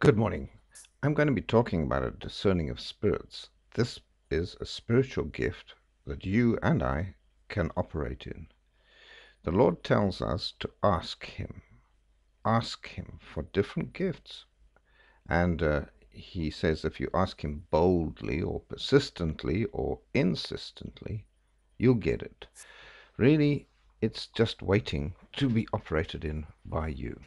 Good morning. I'm going to be talking about a discerning of spirits. This is a spiritual gift that you and I can operate in. The Lord tells us to ask Him, ask Him for different gifts. And uh, He says if you ask Him boldly or persistently or insistently, you'll get it. Really, it's just waiting to be operated in by you.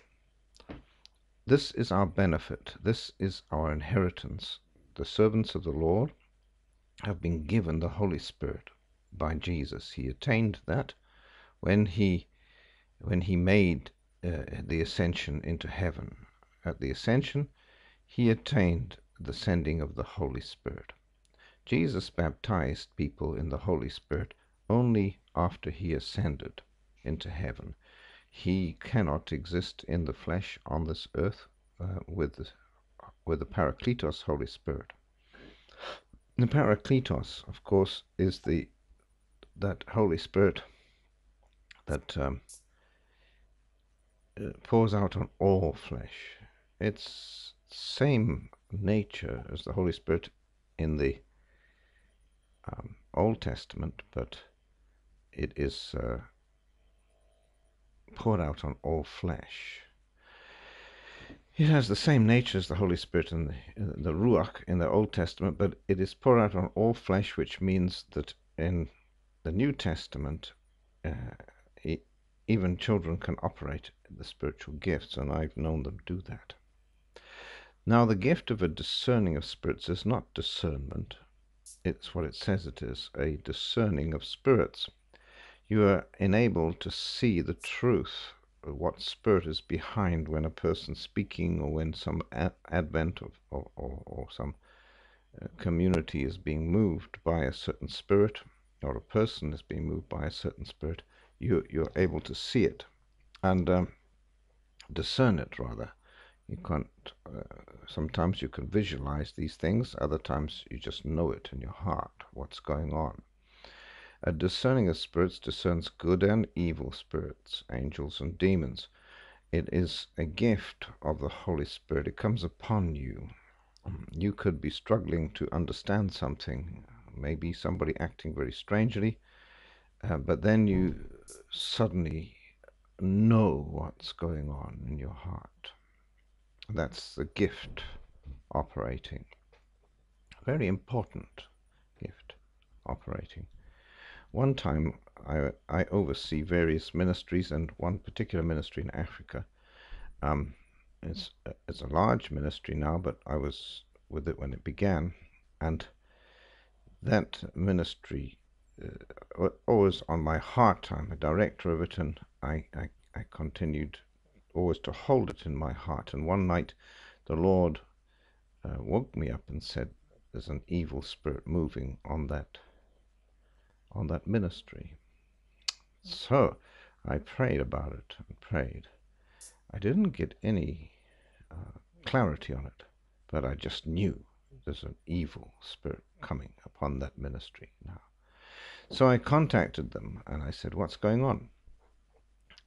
This is our benefit. This is our inheritance. The servants of the Lord have been given the Holy Spirit by Jesus. He attained that when he when he made uh, the ascension into heaven. At the ascension, he attained the sending of the Holy Spirit. Jesus baptized people in the Holy Spirit only after he ascended into heaven. He cannot exist in the flesh on this earth uh, with, the, with the Parakletos Holy Spirit. The Parakletos, of course, is the that Holy Spirit that um, uh, pours out on all flesh. It's same nature as the Holy Spirit in the um, Old Testament, but it is uh, poured out on all flesh. It has the same nature as the Holy Spirit and the, the Ruach in the Old Testament, but it is poured out on all flesh, which means that in the New Testament, uh, even children can operate the spiritual gifts, and I've known them do that. Now, the gift of a discerning of spirits is not discernment. It's what it says it is a discerning of spirits you are enabled to see the truth what spirit is behind when a person speaking or when some advent of, or, or, or some uh, community is being moved by a certain spirit or a person is being moved by a certain spirit you you're able to see it and um, discern it rather. You can't uh, sometimes you can visualize these things other times you just know it in your heart what's going on a discerning of spirits discerns good and evil spirits, angels and demons. It is a gift of the Holy Spirit. It comes upon you. You could be struggling to understand something, maybe somebody acting very strangely, uh, but then you suddenly know what's going on in your heart. That's the gift operating. Very important gift operating. One time I, I oversee various ministries and one particular ministry in Africa. Um, it's, it's a large ministry now, but I was with it when it began. And that ministry uh, always on my heart. I'm a director of it, and I, I, I continued always to hold it in my heart. And one night the Lord uh, woke me up and said, There's an evil spirit moving on that on that ministry. So I prayed about it and prayed. I didn't get any uh, clarity on it, but I just knew there's an evil spirit coming upon that ministry now. So I contacted them and I said, What's going on?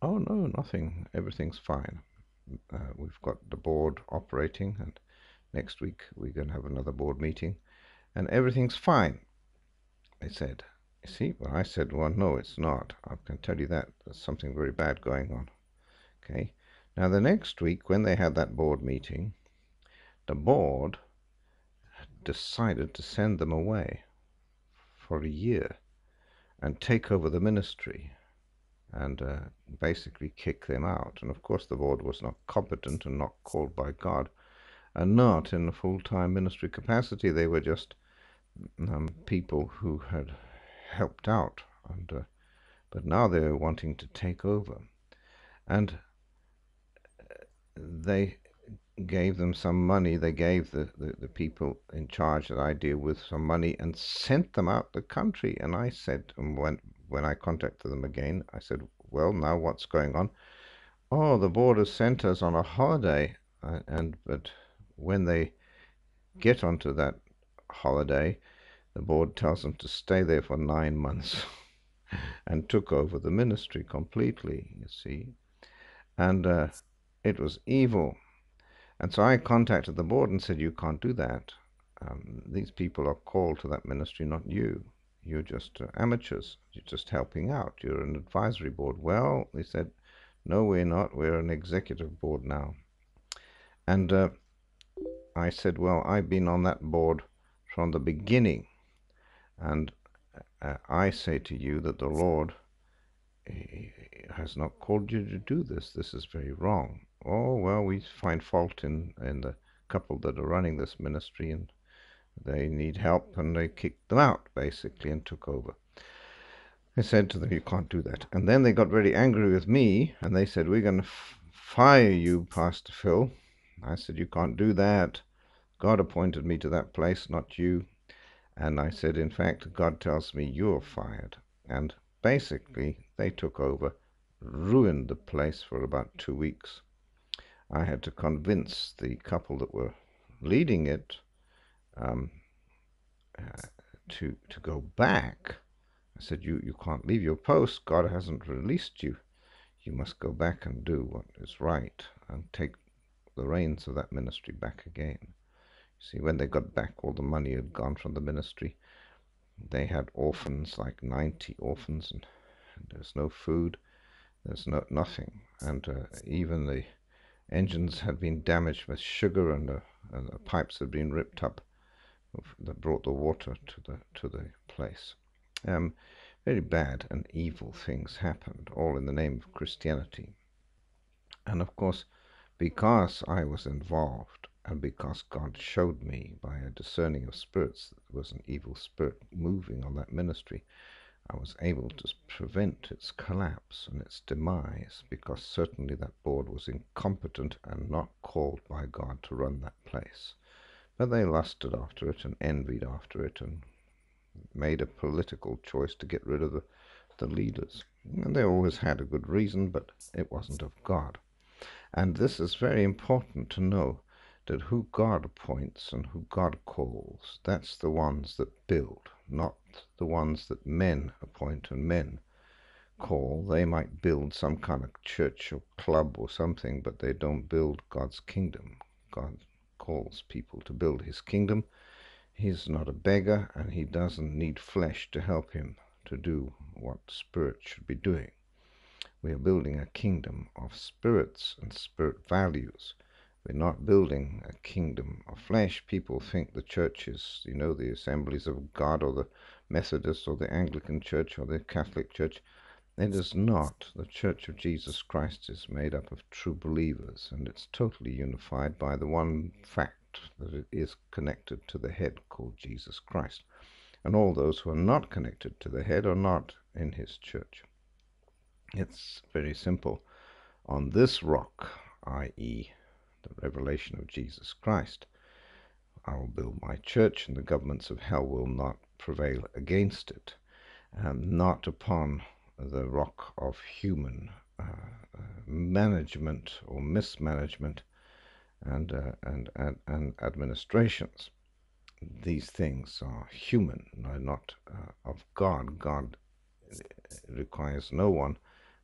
Oh, no, nothing. Everything's fine. Uh, we've got the board operating, and next week we're going to have another board meeting, and everything's fine. They said, see, well, I said, well, no, it's not. I can tell you that. There's something very bad going on. Okay. Now, the next week, when they had that board meeting, the board decided to send them away for a year and take over the ministry and uh, basically kick them out. And of course, the board was not competent and not called by God and not in a full time ministry capacity. They were just um, people who had helped out, and uh, but now they're wanting to take over, and uh, they gave them some money. They gave the, the, the, people in charge that I deal with some money and sent them out the country. And I said, and when when I contacted them again, I said, well, now what's going on? Oh, the board has sent us on a holiday, uh, and but when they get onto that holiday, the board tells them to stay there for nine months and took over the ministry completely, you see. And uh, it was evil. And so I contacted the board and said, You can't do that. Um, these people are called to that ministry, not you. You're just uh, amateurs. You're just helping out. You're an advisory board. Well, they said, No, we're not. We're an executive board now. And uh, I said, Well, I've been on that board from the beginning. And uh, I say to you that the Lord has not called you to do this. This is very wrong. Oh, well, we find fault in, in the couple that are running this ministry and they need help and they kicked them out basically and took over. I said to them, You can't do that. And then they got very angry with me and they said, We're going to fire you, Pastor Phil. I said, You can't do that. God appointed me to that place, not you. And I said, In fact, God tells me you're fired. And basically, they took over, ruined the place for about two weeks. I had to convince the couple that were leading it um, uh, to to go back. I said, "You you can't leave your post. God hasn't released you. You must go back and do what is right and take the reins of that ministry back again." See, when they got back, all the money had gone from the ministry. They had orphans, like ninety orphans, and, there's no food. There's no nothing, and uh, even the engines had been damaged with sugar, and, uh, and the pipes had been ripped up that brought the water to the to the place. Um, very bad and evil things happened, all in the name of Christianity. And of course, because I was involved, and because God showed me by a discerning of spirits that there was an evil spirit moving on that ministry, I was able to prevent its collapse and its demise because certainly that board was incompetent and not called by God to run that place. But they lusted after it and envied after it and made a political choice to get rid of the, the leaders. And they always had a good reason, but it wasn't of God. And this is very important to know that who God appoints and who God calls, that's the ones that build, not the ones that men appoint and men call. They might build some kind of church or club or something, but they don't build God's kingdom. God calls people to build his kingdom. He's not a beggar and he doesn't need flesh to help him to do what spirit should be doing. We are building a kingdom of spirits and spirit values. We're not building a kingdom of flesh. People think the churches, you know, the assemblies of God or the Methodist or the Anglican Church or the Catholic Church. It is not. The Church of Jesus Christ is made up of true believers, and it's totally unified by the one fact that it is connected to the head called Jesus Christ. And all those who are not connected to the head are not in his church. It's very simple. On this rock, i.e., the revelation of Jesus Christ, I will build my church, and the governments of hell will not prevail against it, and not upon the rock of human uh, uh, management or mismanagement and, uh, and, and, and administrations. These things are human, not uh, of God. God requires no one,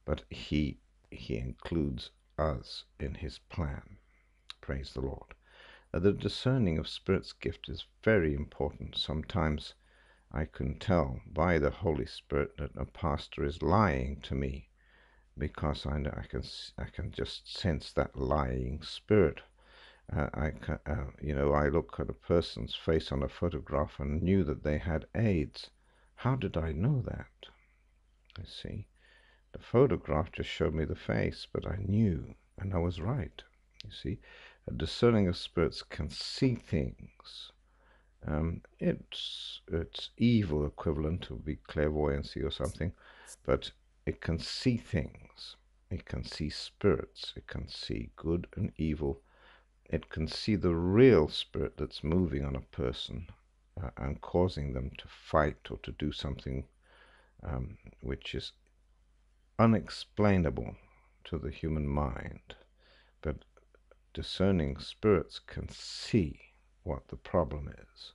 but he, he includes us in his plan. Praise the Lord. the discerning of Spirit's gift is very important. Sometimes I can tell by the Holy Spirit that a pastor is lying to me because I know I can I can just sense that lying spirit. Uh, I can, uh, you know I look at a person's face on a photograph and knew that they had AIDS. How did I know that? I see. The photograph just showed me the face, but I knew, and I was right. You see, a discerning of spirits can see things um, it's its evil equivalent would be clairvoyancy or something, but it can see things. It can see spirits. It can see good and evil. It can see the real spirit that's moving on a person uh, and causing them to fight or to do something um, which is unexplainable to the human mind. Discerning spirits can see what the problem is.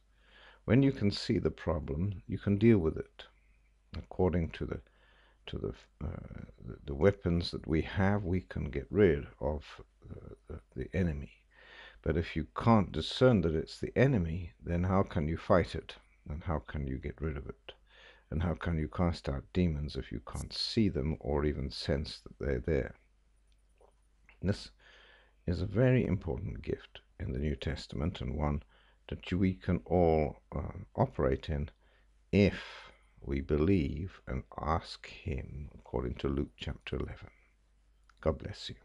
When you can see the problem, you can deal with it according to the to the uh, the weapons that we have. We can get rid of uh, the, the enemy, But if you can't discern that it's the enemy, then how can you fight it? And how can you get rid of it? And how can you cast out demons if you can't see them or even sense that they're there? This is a very important gift in the New Testament and one that we can all uh, operate in if we believe and ask Him according to Luke chapter 11. God bless you.